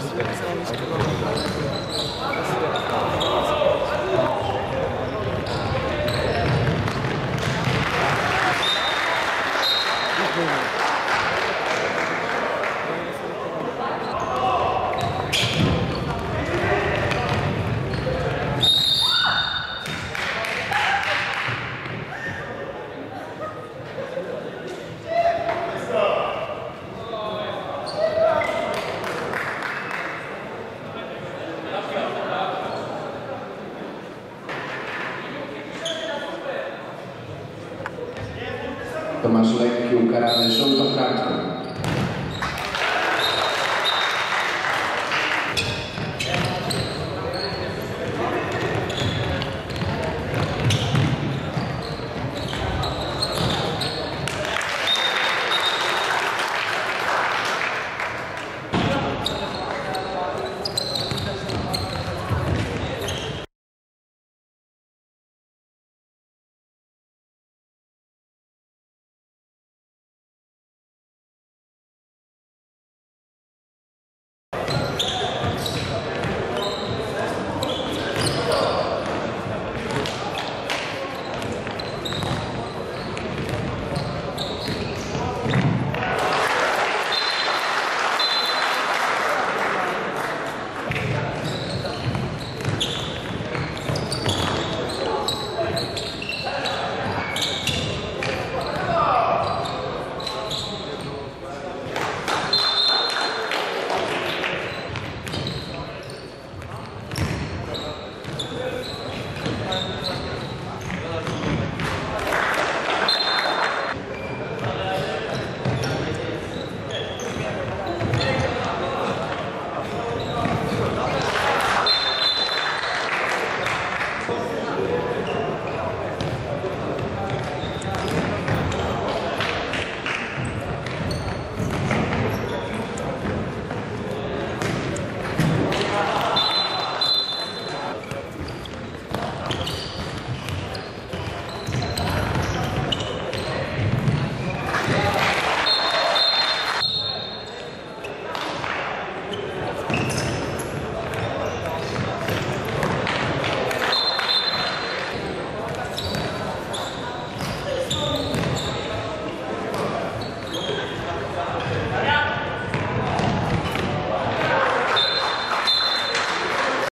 Спасибо. Tomás Leque, o Caralho, João Tocato,